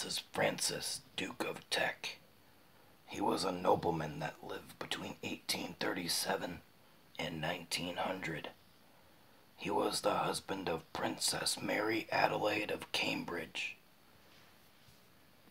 Francis Francis, Duke of Teck. He was a nobleman that lived between 1837 and 1900. He was the husband of Princess Mary Adelaide of Cambridge.